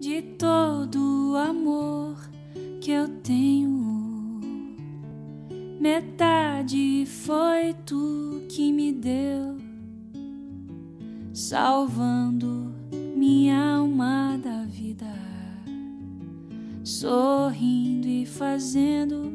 de todo o amor que eu tenho. Metade foi tu que me deu, salvando minha alma da vida, sorrindo e fazendo